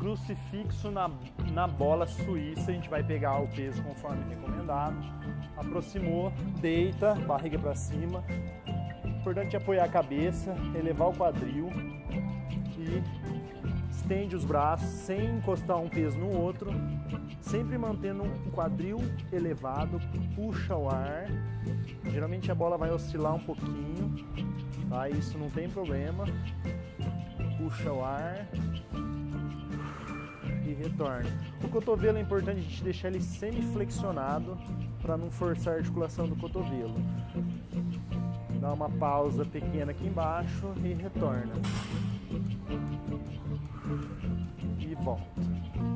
crucifixo na, na bola suíça, a gente vai pegar o peso conforme recomendado. Aproximou, deita, barriga para cima. Importante é apoiar a cabeça, elevar o quadril e estende os braços sem encostar um peso no outro, sempre mantendo um quadril elevado, puxa o ar. Geralmente a bola vai oscilar um pouquinho, tá? Isso não tem problema. Puxa o ar retorne. O cotovelo é importante a gente deixar ele semi-flexionado para não forçar a articulação do cotovelo. Dá uma pausa pequena aqui embaixo e retorna. E volta.